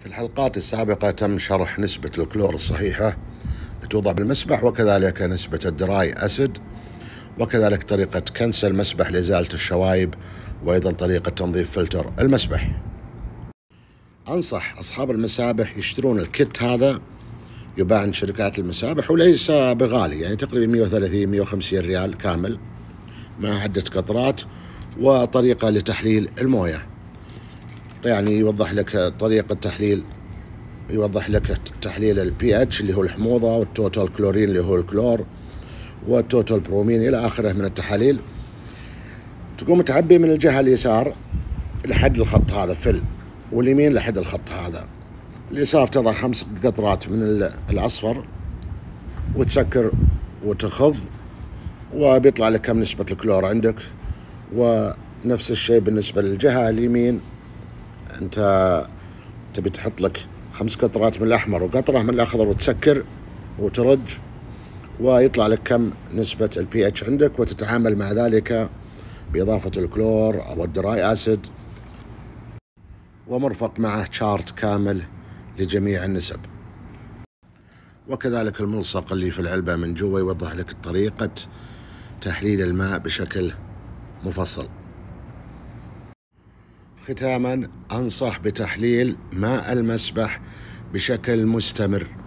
في الحلقات السابقة تم شرح نسبة الكلور الصحيحة لتوضع بالمسبح وكذلك نسبة ال dry acid وكذلك طريقة كنس المسبح لإزالة الشوايب وأيضا طريقة تنظيف فلتر المسبح. أنصح أصحاب المسابح يشترون ال kit هذا يباع عند شركات المسابح وليس بغالي يعني تقريبا 130 150 ريال كامل مع عدة قطرات وطريقة لتحليل الموية. يعني يوضح لك طريقة تحليل يوضح لك تحليل البي اتش اللي هو الحموضة وال total chlorine اللي هو الكلور وال total bromine إلى آخره من التحاليل. تقوم تعبي من الجهة اليسار لحد الخط هذا full واليمين لحد الخط هذا. اليسار تضع خمس قطرات من الأصفر وتسكر وتخض وبيطلع لك كم نسبة الكلور عندك. ونفس الشيء بالنسبة للجهة اليمين انت تبي تحط لك خمس قطرات من الأحمر وقطرة من الأخضر وتسكر وترج ويطلع لك كم نسبة البي اتش عندك وتتعامل مع ذلك بإضافة الكلور أو ال dry acid ومرفق معه chart كامل لجميع النسب. وكذلك الملصق اللي في العلبة من جوا يوضح لك طريقة تحليل الماء بشكل مفصل. ختاما أنصح بتحليل ماء المسبح بشكل مستمر.